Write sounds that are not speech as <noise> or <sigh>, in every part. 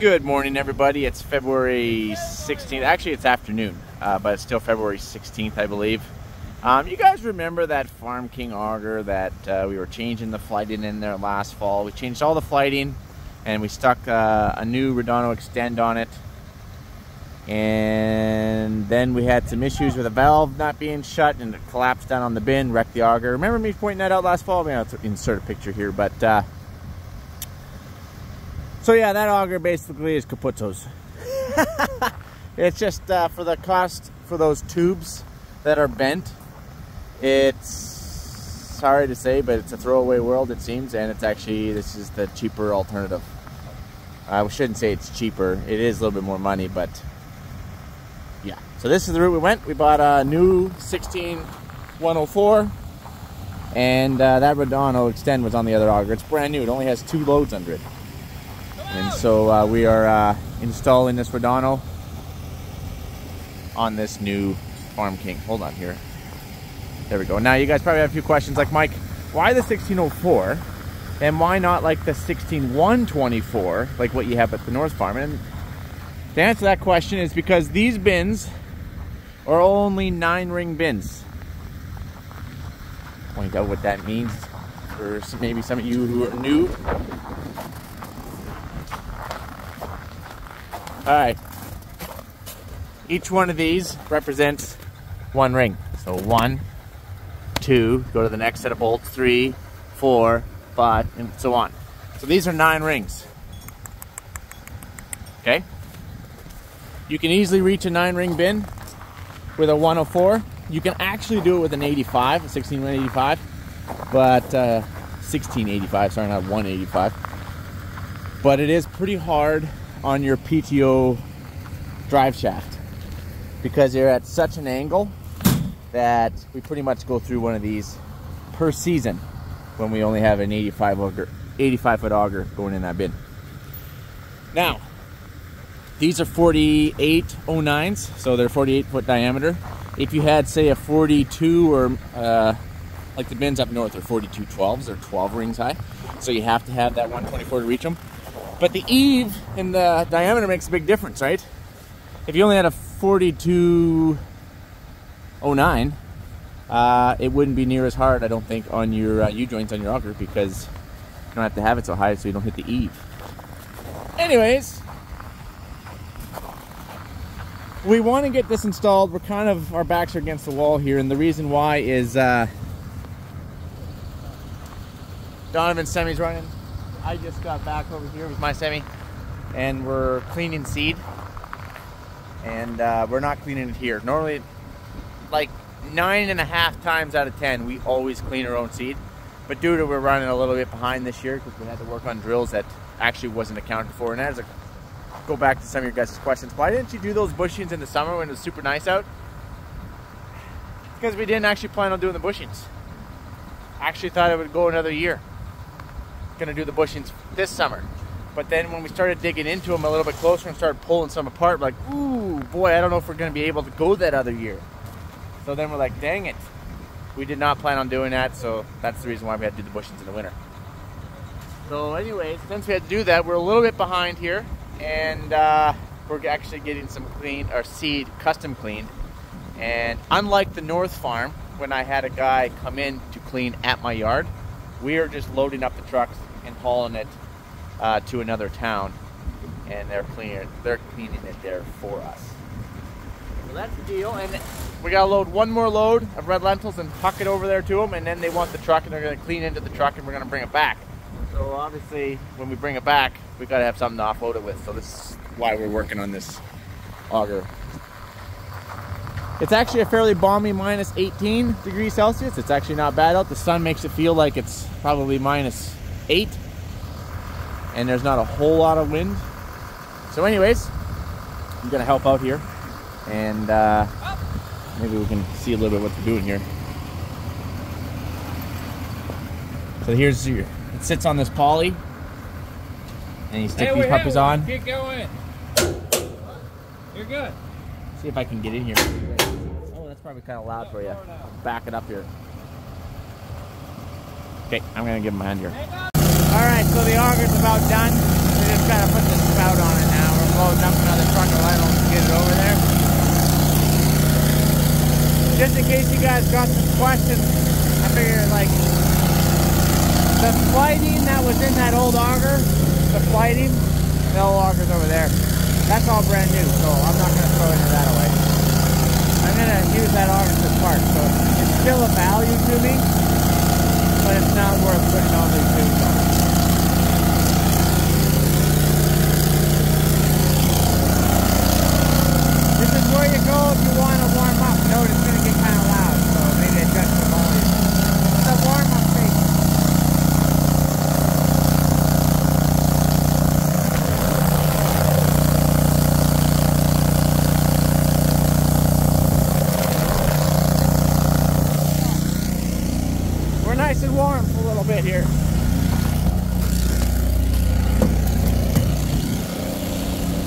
Good morning, everybody. It's February 16th. Actually, it's afternoon, uh, but it's still February 16th, I believe. Um, you guys remember that Farm King auger that uh, we were changing the flighting in there last fall? We changed all the flighting and we stuck uh, a new Rodono Extend on it. And then we had some issues with a valve not being shut and it collapsed down on the bin, wrecked the auger. Remember me pointing that out last fall? Maybe I'll insert a picture here, but uh, so yeah, that auger basically is Caputo's. <laughs> it's just uh, for the cost for those tubes that are bent. It's sorry to say, but it's a throwaway world it seems, and it's actually this is the cheaper alternative. I shouldn't say it's cheaper. It is a little bit more money, but yeah. So this is the route we went. We bought a new 16104, and uh, that Rodono Extend was on the other auger. It's brand new. It only has two loads under it. And so uh, we are uh, installing this Rodono on this new Farm King. Hold on here. There we go. Now you guys probably have a few questions like, Mike, why the 1604? And why not like the 16124, like what you have at the North Farm? And the answer to that question is because these bins are only nine ring bins. Point out what that means for maybe some of you who are new. All right. Each one of these represents one ring. So one, two, go to the next set of bolts, three, four, five, and so on. So these are nine rings. Okay? You can easily reach a nine ring bin with a 104. You can actually do it with an 85, a 16185, but uh, 1685, sorry, not 185. But it is pretty hard on your PTO drive shaft because they're at such an angle that we pretty much go through one of these per season when we only have an 85 auger, 85 foot auger going in that bin. Now, these are 4809s, so they're 48 foot diameter. If you had, say, a 42 or uh, like the bins up north are 42 12s, they're 12 rings high, so you have to have that 124 to reach them. But the eave in the diameter makes a big difference, right? If you only had a 4209, uh, it wouldn't be near as hard, I don't think, on your uh, U-joints on your auger because you don't have to have it so high so you don't hit the eave. Anyways, we want to get this installed. We're kind of, our backs are against the wall here, and the reason why is uh, Donovan semi's running I just got back over here with my semi and we're cleaning seed and uh, we're not cleaning it here. Normally, like nine and a half times out of ten, we always clean our own seed. But due to we're running a little bit behind this year because we had to work on drills that actually wasn't accounted for. And as a go back to some of your guys' questions, why didn't you do those bushings in the summer when it was super nice out? Because we didn't actually plan on doing the bushings. I actually thought it would go another year going to do the bushings this summer. But then when we started digging into them a little bit closer and started pulling some apart, like, ooh, boy, I don't know if we're going to be able to go that other year. So then we're like, dang it. We did not plan on doing that, so that's the reason why we had to do the bushings in the winter. So anyways, since we had to do that, we're a little bit behind here, and uh, we're actually getting some clean, or seed custom cleaned. And unlike the North Farm, when I had a guy come in to clean at my yard, we are just loading up the trucks and hauling it uh, to another town, and they're cleaning they're cleaning it there for us. So that's the deal, and we gotta load one more load of red lentils and huck it over there to them, and then they want the truck, and they're gonna clean into the truck, and we're gonna bring it back. So obviously, when we bring it back, we gotta have something to offload it with. So this is why we're working on this auger. It's actually a fairly balmy minus 18 degrees Celsius. It's actually not bad out. The sun makes it feel like it's probably minus 8 and there's not a whole lot of wind. So anyways, I'm gonna help out here and uh, maybe we can see a little bit what they're doing here. So here's your, it sits on this poly and you stick hey, these puppies on. Get going. You're good. See if I can get in here probably kind of loud for you. Back it up here. Okay, I'm gonna give him a hand here. All right, so the auger's about done. We just gotta put the spout on it now. We're loading up another truck of vinyl to get it over there. Just in case you guys got some questions, I figured like the flighting that was in that old auger, the flighting, the old auger's over there. That's all brand new, so I'm not gonna throw into that gonna use that for parts, so it's still a value to me, but it's not worth putting all these things on. This is where you go if you want to warm up. Note it's going to get kind of loud, so maybe adjust the volume. It's a warm up station. We're nice and warm for a little bit here.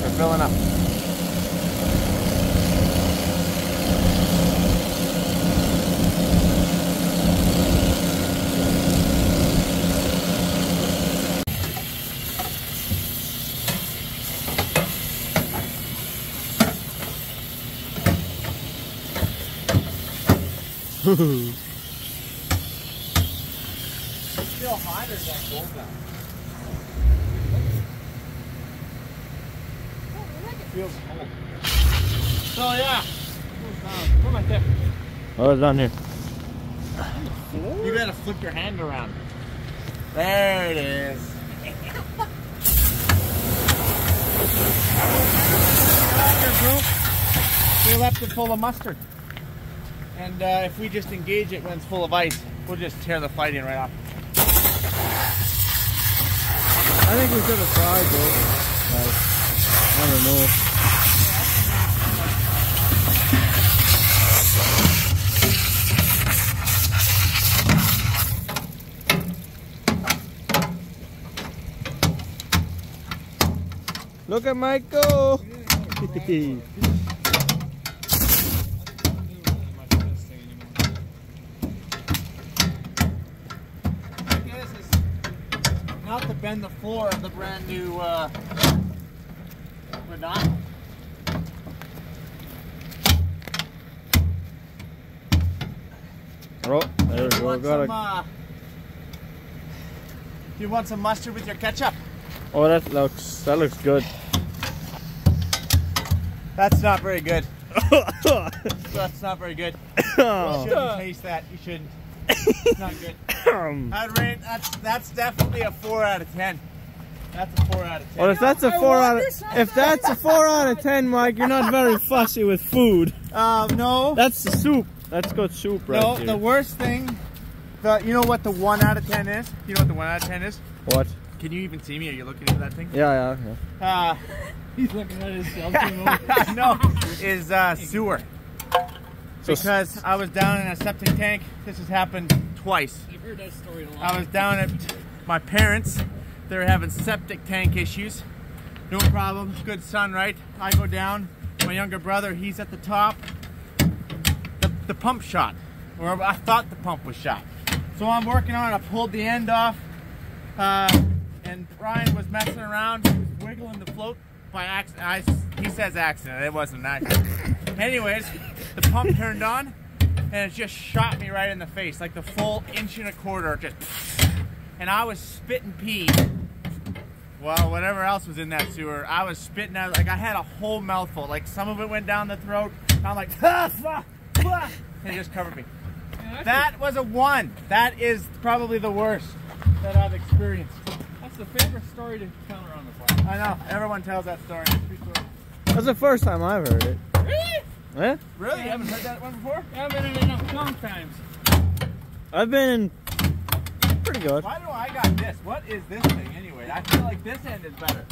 We're filling up. <laughs> Still hotter than gold now. Feels cold. So yeah. Come on there. Oh, it's down here. You gotta flip your hand around. There it is. We left it full of mustard. And uh, if we just engage it when it's full of ice, we'll just tear the flighting right off. I think we should have tried though. Like, I don't know. Look at Michael <laughs> <laughs> is not to bend the floor of the brand new uh, Renault. oh, there we You go. want Got some, uh, you want some mustard with your ketchup? oh, that looks that looks good. That's not very good. <laughs> That's not very good. You Oh. shouldn't taste that. You shouldn't. It's not good. Um, I'd rate that's that's definitely a four out of ten. That's a four out of ten. well, if that's a four out of if that's a four out of ten, Mike, you're not very fussy with food. um, no, That's the soup. That's good soup right no. here. The worst thing, the you know what the one out of ten is? You know what the one out of ten is? what? Can you even see me? Are you looking into that thing? Yeah, yeah, yeah. Uh, <laughs> He's looking at himself. <laughs> no, is uh, sewer. So- Because I was down in a septic tank. This has happened twice. I've heard that story a lot. I was down at my parents. They were having septic tank issues. No problem. Good sun, right? I go down. My younger brother, he's at the top. The, the pump shot. Or I thought the pump was shot. So I'm working on it. I pulled the end off. Uh, and Brian was messing around. He was wiggling the float by accident. I, he says accident. It wasn't an accident. Anyways, the pump turned on and it just shot me right in the face, like the full inch and a quarter, just. And I was spitting pee. Well, whatever else was in that sewer, I was spitting out like I had a whole mouthful. Like some of it went down the throat. and I'm like, ah, fuck, fuck, and it just covered me. Yeah, That was a one. That is probably the worst that I've experienced. that's the favorite story to tell around the fire. I know everyone tells that story. Story. That's the first time I've heard it. Really? Really? You haven't heard that one before? Yeah, I've been in enough long times. I've been pretty good. Why do I got this? What is this thing anyway? I feel like this end is better.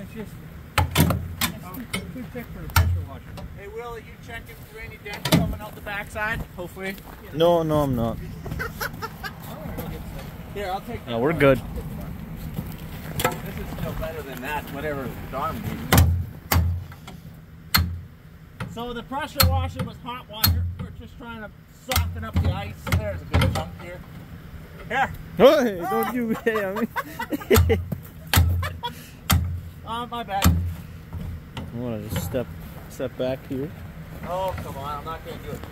It's just it's oh. too, too thick for the pressure washer. Hey, Will, are you checking for any dents coming out the backside? Hopefully. No, no, I'm not. Here, I'll take that. No, we're one. good. This is still better than that, whatever Don gave me. So the pressure washer was hot water. We're just trying to soften up the ice. There's a good chunk here. Here. <laughs> Hey, don't you <laughs> hey, I mean. Oh, <laughs> my bad. I want to just step step back here. Oh, come on. I'm not going to do it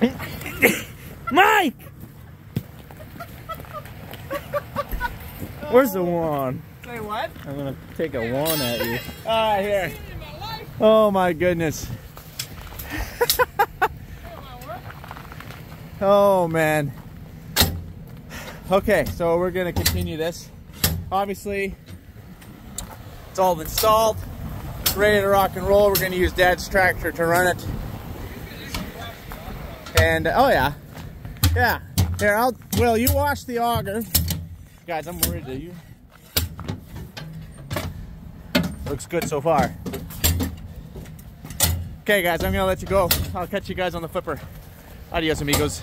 twice. <coughs> Mike! Where's the wand? Say what? I'm gonna take a wand at you. Ah, here. Oh, my goodness. oh, man. Okay, so we're to continue this. Obviously, it's all installed. It's Ready to rock and roll. We're to use Dad's tractor to run it. And, oh yeah. Yeah. Here, I'll, Will, you wash the auger. Guys, I'm worried that you. Looks good so far. Okay, guys, I'm gonna let you go. I'll catch you guys on the flipper. Adios, amigos.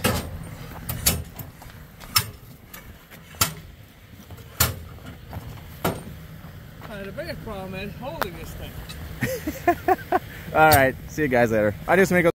Uh, the biggest problem is holding this thing. All right, see you guys later. Adios, amigos.